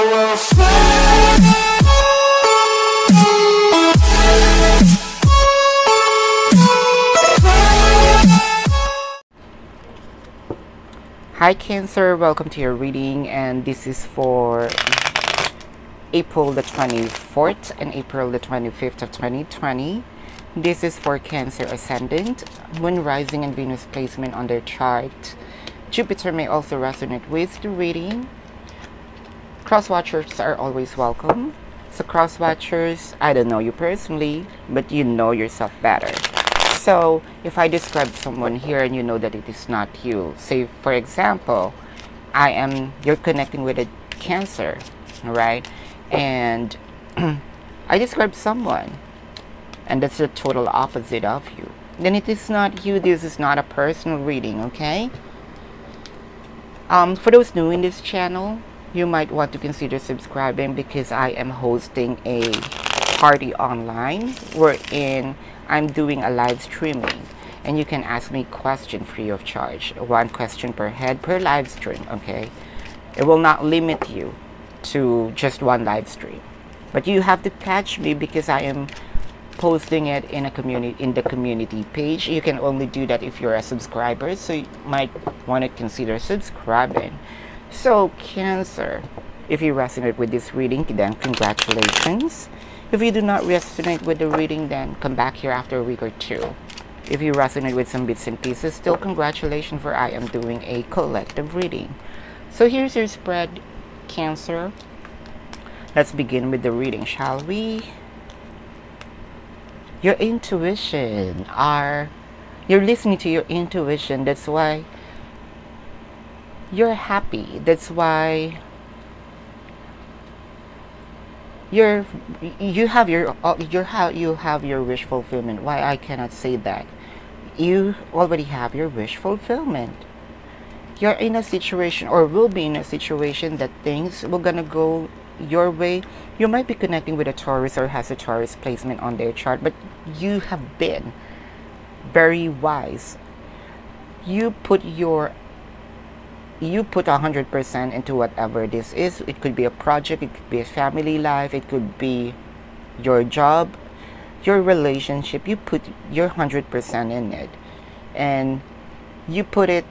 will. Hi Cancer, welcome to your reading and this is for April the 24th and April the 25th of 2020. This is for Cancer Ascendant, Moon Rising and Venus placement on their chart. Jupiter may also resonate with the reading. Cross watchers are always welcome. So cross watchers, I don't know you personally, but you know yourself better. So if I describe someone here and you know that it is not you, say for example, I am you're connecting with a cancer, right? And I describe someone and that's the total opposite of you. Then it is not you, this is not a personal reading, okay? Um, for those new in this channel, you might want to consider subscribing because I am hosting a party online. Wherein I'm doing a live streaming and you can ask me question free of charge one question per head per live stream okay? It will not limit you to just one live stream. But you have to catch me because I am posting it in a community in the community page. You can only do that if you're a subscriber so you might want to consider subscribing so cancer if you resonate with this reading then congratulations if you do not resonate with the reading, then come back here after a week or two. If you resonate with some bits and pieces, still congratulations for I am doing a collective reading. So here's your spread, Cancer. Let's begin with the reading, shall we? Your intuition are you're listening to your intuition. That's why you're happy. That's why you're you have your uh, you have you have your wish fulfillment. Why i cannot say that? You already have your wish fulfillment. You're in a situation or will be in a situation that things will gonna go your way. You might be connecting with a taurus or has a taurus placement on their chart but you have been very wise. You put your you put 100% into whatever this is. It could be a project, it could be a family life, it could be your job, your relationship. You put your 100% in it. And you put it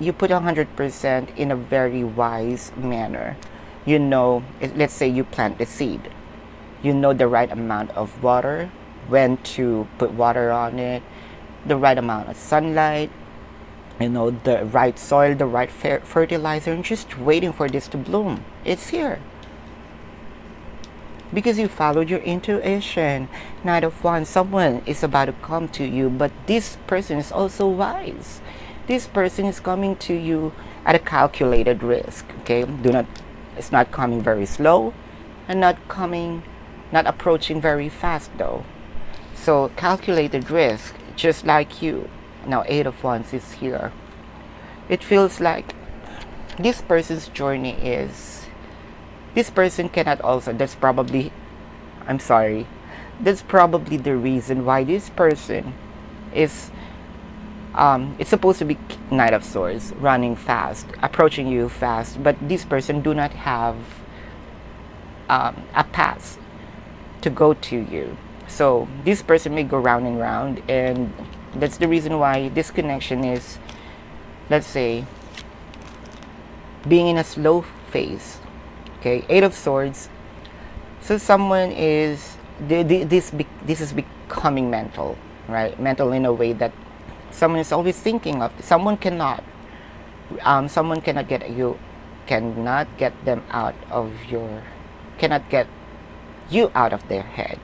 you put 100% in a very wise manner. You know, let's say you plant the seed. You know the right amount of water, when to put water on it, the right amount of sunlight, you know the right soil the right fertilizer and just waiting for this to bloom. It's here. Because you followed your intuition. Knight of wands someone is about to come to you but this person is also wise. This person is coming to you at a calculated risk okay? Do not it's not coming very slow and not coming not approaching very fast though. So calculated risk just like you now eight of wands is here. It feels like this person's journey is this person cannot also that's probably i'm sorry that's probably the reason why this person is um, it's supposed to be knight of swords running fast approaching you fast but this person do not have um, a path to go to you. So this person may go round and round and that's the reason why this connection is let's say being in a slow phase okay? Eight of swords. So someone is this this is becoming mental right? Mental in a way that someone is always thinking of someone cannot um, someone cannot get you cannot get them out of your cannot get you out of their head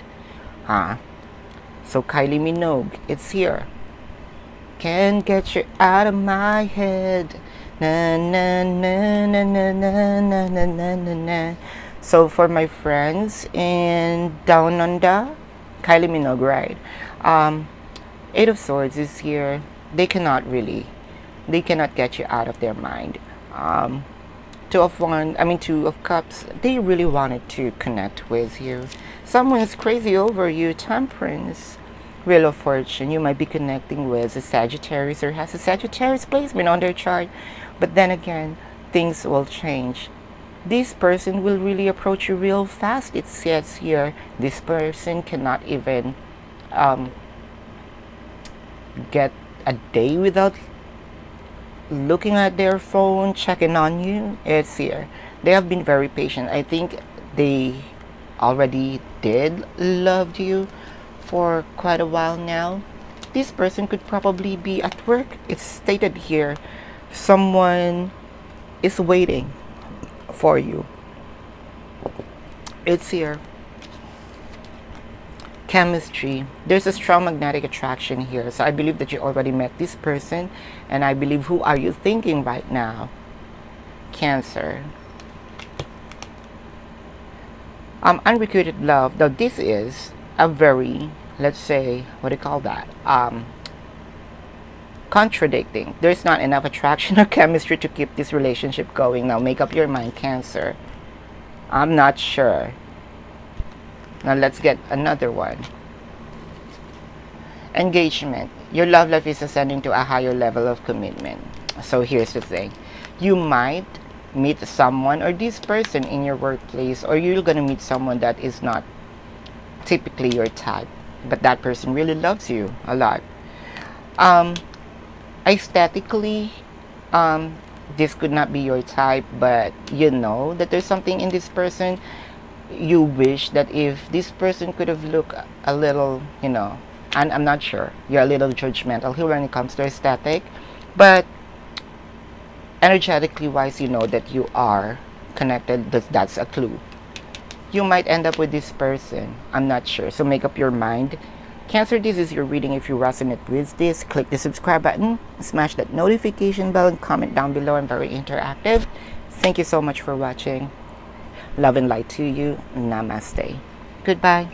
huh? So Kylie Minogue it's here can't get you out of my head. Na na na na na na na na na na na. So for my friends in Down Under, Kylie Minogue, right? Um, Eight of Swords is here. They cannot really, they cannot get you out of their mind. Um, two of one, I mean two of cups. They really wanted to connect with you. Someone's crazy over you. Temperance. Wheel of Fortune, you might be connecting with a Sagittarius or has a Sagittarius placement on their chart. But then again, things will change. this person will really approach you real fast. It says here, this person cannot even um, get a day without looking at their phone, checking on you. It's here. They have been very patient. I think they already did loved you for quite a while now. This person could probably be at work. It's stated here. Someone is waiting for you. It's here chemistry there's a strong magnetic attraction here so i believe that you already met this person and i believe who are you thinking right now cancer um unrequited love now this is a very let's say what do you call that um contradicting there's not enough attraction or chemistry to keep this relationship going now make up your mind cancer i'm not sure now let's get another one. Engagement. Your love life is ascending to a higher level of commitment. So here's the thing. You might meet someone or this person in your workplace or you're going to meet someone that is not typically your type. But that person really loves you a lot. Um, aesthetically, um, this could not be your type, but you know that there's something in this person you wish that if this person could have looked a little, you know, and I'm not sure, you're a little judgmental here when it comes to aesthetic, but energetically wise, you know that you are connected, that that's a clue. You might end up with this person. I'm not sure. So make up your mind. Cancer, this is your reading. If you resonate with this, click the subscribe button, smash that notification bell, and comment down below. I'm very interactive. Thank you so much for watching. Love and light to you. Namaste. Goodbye.